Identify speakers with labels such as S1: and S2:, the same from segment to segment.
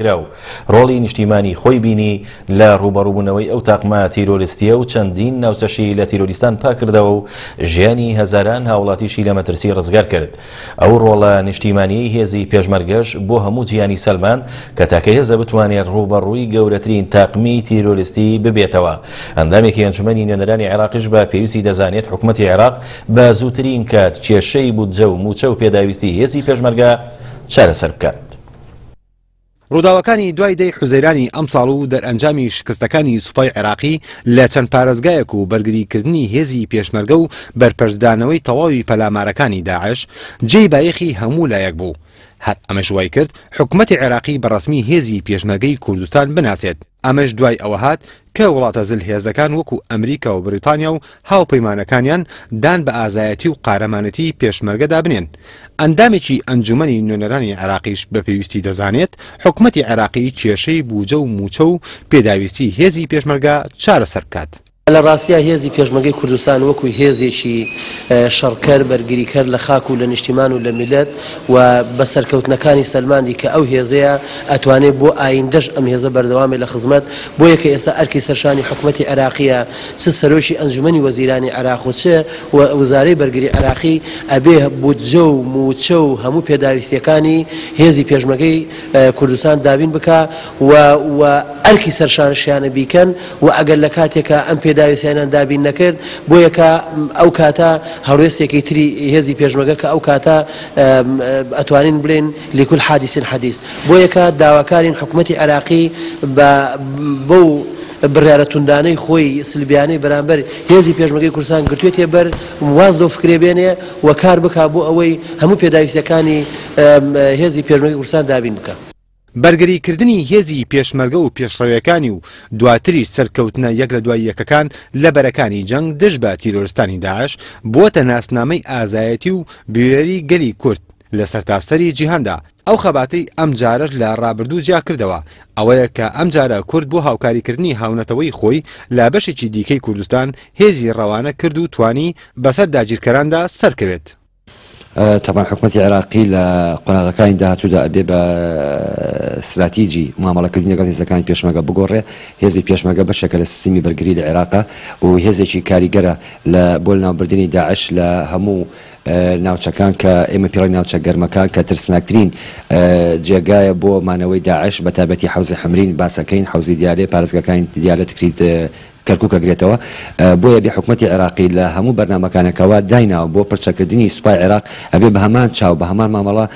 S1: کرا و ڕۆڵی نیشتیمانی خۆی بینی لە ڕووبەڕووبوونەوەی ئەو تاقمە تیرۆرستیە و چەندین ناوچەشی لە تیرۆریستان پاککردەوە و ژیانی هەزاران هاوڵاتیشی لە مەترسی ڕزگار کرد ئەو ڕۆڵە نیشتیمانیەی هێزی پێشمەرگەش بۆ هەموو جیهانی سەلماند کە تاکە هێزە بتوانێت ڕووبەڕووی گەورەترین تاقمی تیرۆرستی ببێتەوە ئەندامێکی ئەنجومەنی نوێنەرانی عێراقیش بە پێویستی دەزانێت حکومەتی عێراق بە زووترین کات کێشەی بودجە و مووچە و پێداویستی هێزی پێشمەرگە چارەسەر بکات.
S2: ڕووداوەکانی دوای دەی حوزەیرانی ئەمساڵ و دەرئەنجامی شکستەکانی سوپای عێراقی لە چەند پارێزگایەک و بەرگریکردنی هێزی پێشمەرگە و بەرپەرچدانەوەی تەواوی پەلامارەکانی داعش جێی بایەخی هەموو لایەک بوو، هەر ئەمەش وایکرد حکومەتی عێراقی بەڕەسمی هێزی پێشمەرگەی کوردستان بناسێت. ئەمەش دوای ئەوە هات کە وڵاتە زل هێزەکان وەکو ئەمریکا و بریتانیا و هاوپەیمانەکانیان دان بە ئازایەتی و قارەمانەتی پێشمەرگەدا بنێن. ئەندامێکی ئەنجومەنی نوێنەرانی عێراقیش بە پێویستی دەزانێت حکومەتی عێراقی کێشەی بوجە و موچە و پێداویستی هێزی پێشمەرگە چارەسەر بکات.
S3: لە ڕاستیا هێزی پێشمەگەی کوردستان وەکو هێزێکی شەڕکەر بەرگریکەر لە خاک و لە نیشتیمان و لە میلەت و بە سەرکەوتنەکانی سەلماندی کە ئەو هێزەیە ئەتوانێت بۆ ئایندەش ئەم هێزە بەردەوامی لە خزمەت بۆ یەکە ئێستا ئەرکی سەرشانی حکوومەتتی عراقیە چ سەرۆکی ئەنجومی وەزیرانی عراق و چ و وزارەی بەرگری عراقی ئەبێ بودجە و موچە و هەموو پێداویستیەکانی هێزی پێشمەگەی کوردستان دابین بک و و ئەرکی سەرشانشیانە بیکەن وە ئەگەر لە کاتێکا ئەم پێداویستیانان دابین نەکرد بۆیە کە ئەو کاتە هەڵوێستێکی تری هێزی پێشمەگە کە ئەو کاتە ئەتوانین بلێن لیکول حادیسین حەدیس بۆیە کە داواکارین حکوومەتتی عێراقی بە بەو بڕارە توندانەی خۆی سلبیانەی بەرامبەر هێزی پێشمەگەی کوردستان گرتوێتێ بەر واز لەو فکرێ بێنێ و کار بک بۆ ئەوەی هەموو پێداویستەکانی هێزی پێشمەگەی کوردستان دابین بکە.
S2: بەرگری کردنی هێزی پێشمەرگە و پێشڕەوێکانی و دواتریش سەرکەوتنە یەک لە دوای یەکەکان لە بەرەکانی جەنگ دژ بە تیرۆرستانی داعش بووەتە ناسنامەی ئازایەتی و بوێری گەلی کورد لە سەرتاسەری جیهاندا، ئەو خەباتەی ئەم جارەش لە ڕابردوو جیا کردەوە ئەوەیە کە ئەم جارە کورد بۆ هاوکاری کردنی هاونەتەوەی خۆی لە بەشێکی دیکەی کوردستان هێزی ڕەوانە کرد و توانی بەسەر داگیرکەراندا سەرکەوێت.
S4: تەبعەن حکومەتی عێراقی لە قۆناغەکانی داهاتوودا ئەبێ بە ستراتیجی مامەڵەکردنی لەگەڵ هێزەکانی پێشمەگە بگۆڕێ هێزی پێشمەگە بەشێکە لە سیستمی بەرگری لە عێراقە و هێزێکی کاریگەرە لە بۆ لەناوبردنی داعش لە هەموو ناوچەکان کە ئێمە پیڕی ناوچە گەرمەکان کە ترسناکترین جێگایە بۆ مانەوەی داعش بە تابەتی حوزی حمرین باسەکەین حوزی دیارێ پارێزگەکانی دیارە تکریت کەرکوک ئەگرێتەوە، بۆیە ئەبێ حکومەتی عێراقی لە هەموو بەرنامەکانە کەوا دایناوە بۆ پڕچەکردنی سوپای عێراق ئەبێ بە هەمان چاو بە هەمان مامەڵە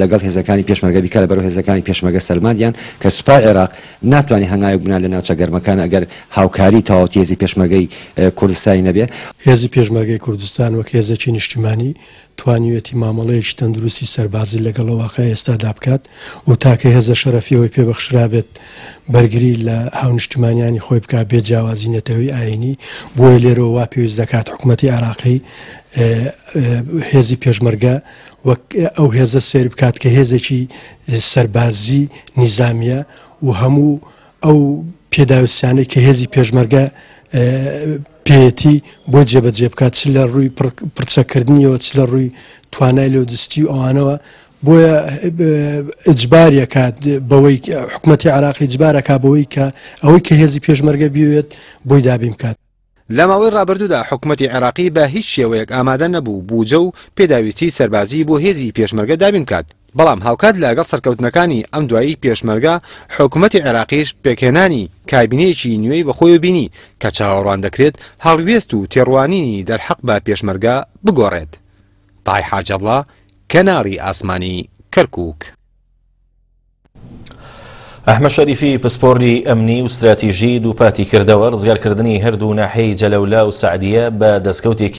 S4: لەگەڵ هێزەکانی پێشمەرگە بیکا لەبەرو هێزەکانی پێشمەرگە سەلماندیان کە سوپای عێراق ناتوانێ هەنگاوێک بنات لە ناوچە گەرمەکان ئەگەر هاوکاری تەواوتی هێزی پێشمەرگەی کوردستانی نەبێ.
S5: هێزی پێشمەرگەی کوردستان وەک هێزێکی نیشتیمانی توانیوێتی مامەڵەیەکی تەندروستی سەربازی لەگەڵ واقعی ئێستادا بکات و تاکەی هێزە شەرەفیەوەی پێبەخشرابێت بەرگری لە هاونیشتمانیانی خۆی بک بێ جیاوازی نەتەوەی ئاینی بۆیە لێرەوە وا پێویست دەکات حکوومەتتی عراقی هێزی پێشمەرگە وەک ئەو هێزە سێر بکات کە هێزێکی سەربازی نیزامیە و هەموو ئەو پێداویستیانەی کە هێزی پێشمەرگە پێەتی بۆ جێبەجێ بکات چ لە ڕووی پرچەکردنیەوە چ لە ڕووی توانای لۆجستی و ئەوانەوە بۆیە ئجبارەکات بەوەی حکوومەتتی عراقی جبارەکە بەوەی کە ئەوەی کە هێزی پێشمەرگە بوێت بۆی دابین بکات
S2: لە ماوەی ڕابردوودا حکومەتی عێراقی بە هیچ شێوەیەک ئامادە نەبوو بووجە و پێداویستی سەربازی بۆ هێزی پێشمەرگە دابین بکات، بەڵام هاوکات لەگەڵ سەرکەوتنەکانی ئەم دوایی پێشمەرگە، حکومەتی عێراقیش پێکهێنانی کابینەیەکی نوێی بە خۆی بینی کە چاوەڕوان دەکرێت هەڵوێست و تێڕوانینی دەرحەق بە پێشمەرگە بگۆڕێت. بەهای حاجەڵڵا، کەناڵی ئاسمانی کەرکووک.
S1: ئەحمە شەریفی پسپۆڕی ئەمنی و ستراتیژی دووپاتی کردەوە ڕزگارکردنی هەردوو ناحیەی جەلەولا و سەعدیە بە دەستکەوتێکی